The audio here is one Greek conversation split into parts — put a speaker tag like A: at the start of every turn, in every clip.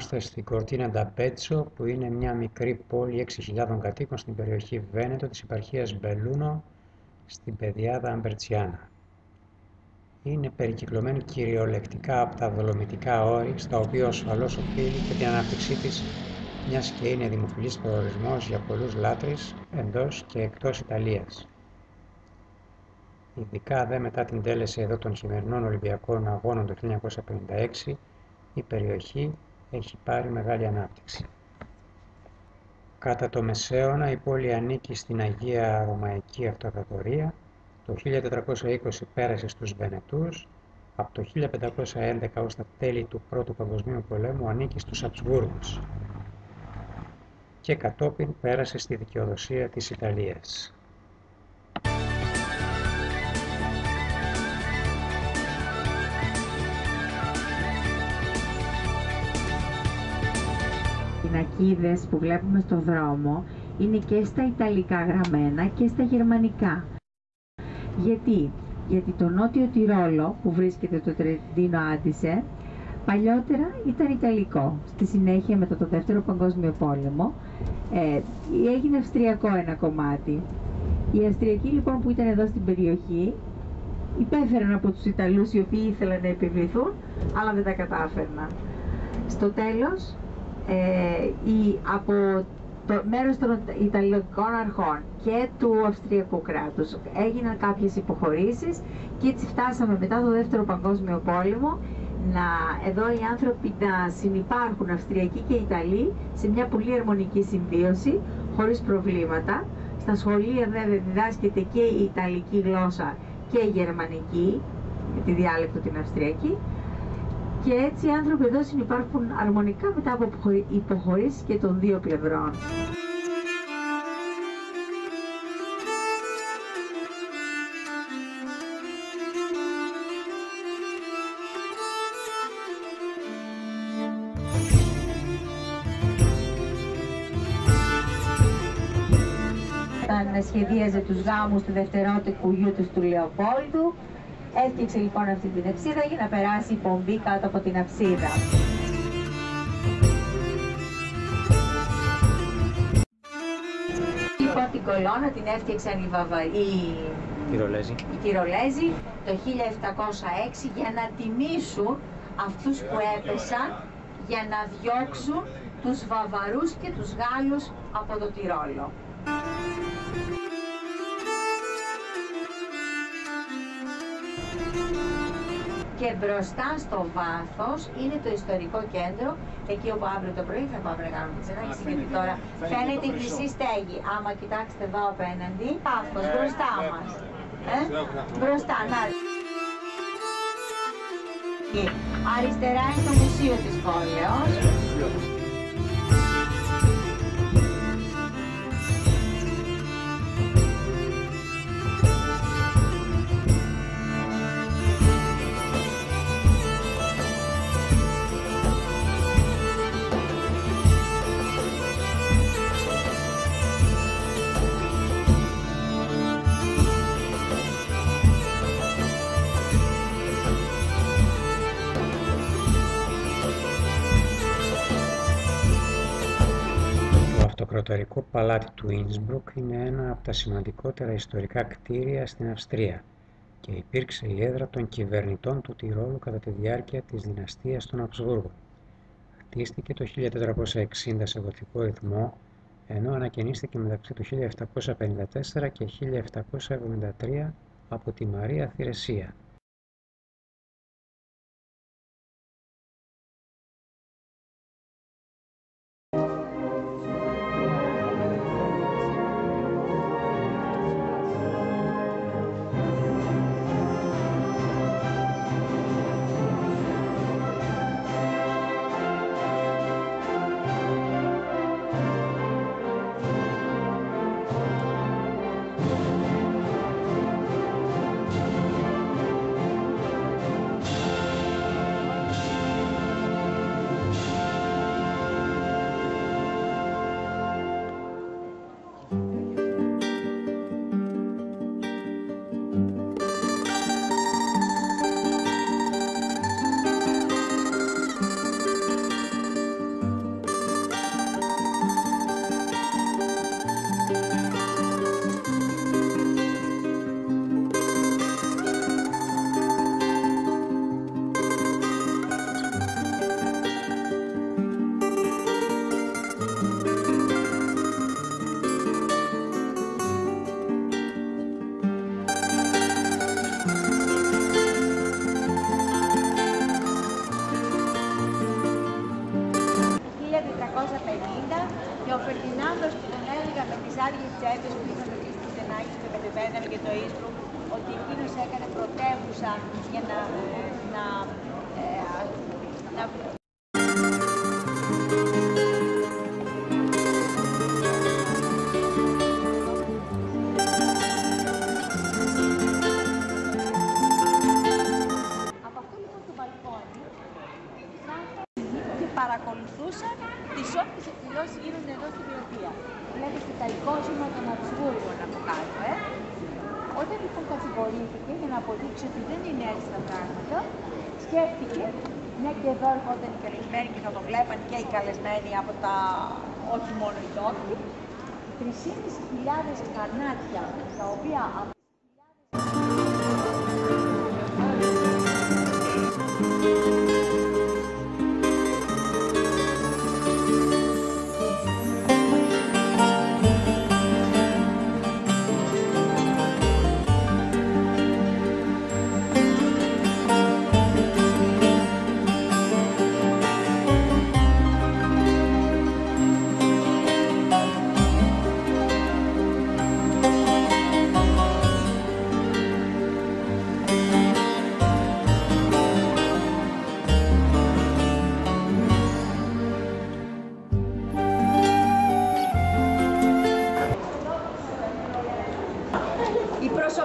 A: Είμαστε στην Κορτίνα Νταπέτσο που είναι μια μικρή πόλη 6.000 κατοίκων στην περιοχή Βένετο της επαρχίας Μπελούνο στην πεδιάδα Αμπερτσιάνα. Είναι περικυκλωμένη κυριολεκτικά από τα δολομητικά όρη στα οποία ασφαλώς οφείλει και την ανάπτυξή της μιας και είναι δημοφιλής προορισμός για πολλούς λάτρεις εντός και εκτός Ιταλίας. Ειδικά δε μετά την τέλεση εδώ των σημερινών Ολυμπιακών Αγώνων το 1956 η περιοχή έχει πάρει μεγάλη ανάπτυξη. Κατά το Μεσαίωνα η πόλη ανήκει στην Αγία Ρωμαϊκή Αυτοκρατορία, το 1420 πέρασε στους Βενετούς, από το 1511 ως τα τέλη του Πρώτου Παγκοσμίου Πολέμου ανήκει στους Αψβούργους και κατόπιν πέρασε στη δικαιοδοσία της Ιταλίας.
B: Πινακίδες που βλέπουμε στο δρόμο είναι και στα Ιταλικά γραμμένα και στα Γερμανικά. Γιατί; Γιατί το Νότιο Τυρόλο που βρίσκεται το Τρεντίνο Άντισε παλιότερα ήταν Ιταλικό. Στη συνέχεια μετά το Δεύτερο Παγκόσμιο Πόλεμο ε, έγινε Αυστριακό ένα κομμάτι. Οι Αυστριακοί λοιπόν που ήταν εδώ στην περιοχή υπέφεραν από τους Ιταλούς οι οποίοι ήθελαν να επιβληθούν αλλά δεν τα κατάφερναν. Στο τέλος ε, η, από το μέρος των Ιταλικών αρχών και του Αυστριακού κράτους έγιναν κάποιες υποχωρήσεις και έτσι φτάσαμε μετά το Δεύτερο Παγκόσμιο Πόλεμο να εδώ οι άνθρωποι να συνεπάρχουν Αυστριακοί και Ιταλοί σε μια πολύ αρμονική συμβίωση χωρίς προβλήματα. Στα σχολεία βέβαια διδάσκεται και η Ιταλική γλώσσα και η Γερμανική, με τη διάλεκτο την Αυστριακή και έτσι οι άνθρωποι εδώ συνεπάρχουν αρμονικά μετά από υποχωρήσεις και των δύο πλευρών. Όταν σχεδίαζε τους γάμους του δευτερότικου γιού του Λεοπόλδου, Έφτιαξε λοιπόν αυτή την αψίδα για να περάσει η πομπή κάτω από την αψίδα. Λοιπόν την κολόνα την έφτιαξαν οι Βαβαροί, οι Τυρολέζοι το 1706 για να τιμήσουν αυτούς που έπεσαν για να διώξουν τους Βαβαρούς και τους Γάλλους από το Τυρόλο. Και μπροστά στο βάθος είναι το ιστορικό κέντρο, εκεί όπου αύριο το πρωί θα πάμε να κάνουμε τις γιατί τώρα φαίνεται η χρυσή στέγη. Άμα κοιτάξετε εδώ απέναντι, βάθος μπροστά μας. Ε? Μπροστά, να. Αριστερά είναι το μουσείο της πόλεως.
A: Αυτοκρατορικό παλάτι του Ίνσμπρουκ είναι ένα από τα σημαντικότερα ιστορικά κτίρια στην Αυστρία και υπήρξε η έδρα των κυβερνητών του Τιρόλου κατά τη διάρκεια της δυναστείας των Αψβούργων. Χτίστηκε το 1460 σε γοτικό ρυθμό, ενώ ανακαινίστηκε μεταξύ του 1754 και 1773 από τη Μαρία Θηρεσία.
B: Ανάγκης με Πεντεβένδαλ και το Ίσμπρουκ ότι εκείνος έκανε πρωτεύουσα για να, ε, να, ε, να Από αυτό λοιπόν το μπαλκόνι και παρακολουθούσα τις όποιες εκδηλώσεις γίνονται εδώ στην πλατεία. Βλέπετε τα εικόσιμα των Αψβούργων από κάτω, ε. Όταν λοιπόν κατηγορήθηκε για να αποδείξει ότι δεν είναι έτσι τα πράγματα, σκέφτηκε, μια και εδώ έρχονταν οι καλεσμένοι και θα το βλέπαν και οι καλεσμένοι από τα, όχι μόνο οι τόποι, 3.500 καρνάτια, τα οποία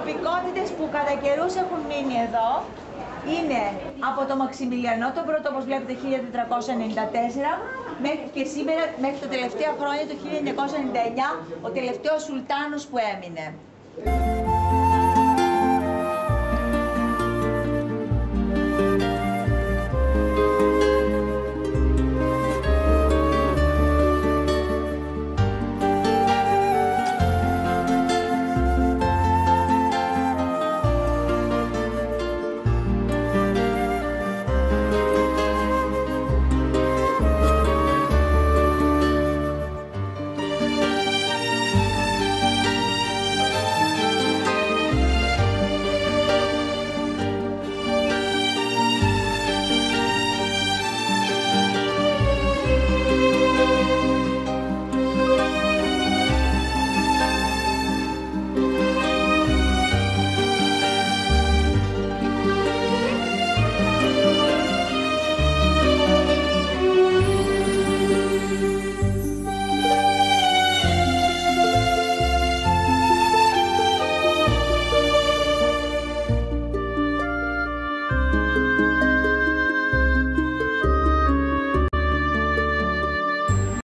B: προσωπικότητες που κατά καιρούς έχουν μείνει εδώ είναι από το Μαξιμιλιανό, τον πρώτο όπως βλέπετε 1494, μέχρι και σήμερα, μέχρι τα τελευταία χρόνια, το 1999, ο τελευταίος Σουλτάνος που έμεινε.